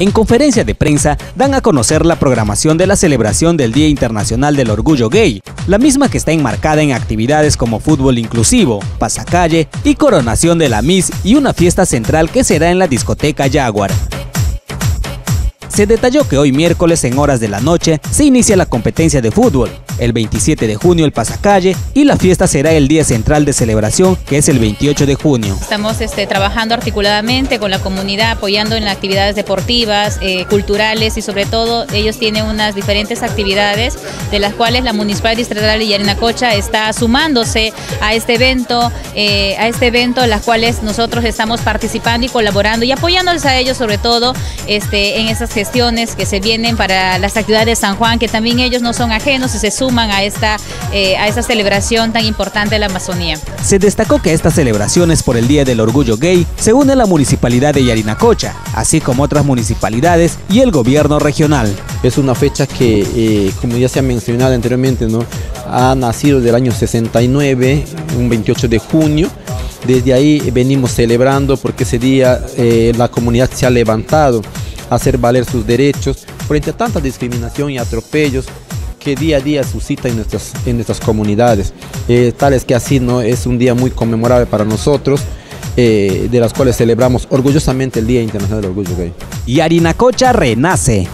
En conferencia de prensa dan a conocer la programación de la celebración del Día Internacional del Orgullo Gay, la misma que está enmarcada en actividades como fútbol inclusivo, pasacalle y coronación de la Miss y una fiesta central que será en la discoteca Jaguar. Se detalló que hoy miércoles en horas de la noche se inicia la competencia de fútbol, el 27 de junio el pasacalle y la fiesta será el día central de celebración que es el 28 de junio. Estamos este, trabajando articuladamente con la comunidad, apoyando en actividades deportivas, eh, culturales y sobre todo ellos tienen unas diferentes actividades de las cuales la Municipal Distrital de Yarinacocha está sumándose a este evento, eh, a este evento en las cuales nosotros estamos participando y colaborando y apoyándoles a ellos sobre todo este, en esas gestiones que se vienen para las actividades de San Juan, que también ellos no son ajenos y se suman a esta, eh, a esta celebración tan importante de la Amazonía. Se destacó que estas celebraciones por el Día del Orgullo Gay se une la municipalidad de Yarinacocha, así como otras municipalidades y el gobierno regional. Es una fecha que, eh, como ya se ha mencionado anteriormente, ¿no? ha nacido del año 69, un 28 de junio. Desde ahí venimos celebrando porque ese día eh, la comunidad se ha levantado a hacer valer sus derechos frente a tanta discriminación y atropellos que día a día suscita en nuestras, en nuestras comunidades. Eh, tal es que así ¿no? es un día muy conmemorable para nosotros. Eh, de las cuales celebramos orgullosamente el Día Internacional del Orgullo. Y Arinacocha renace.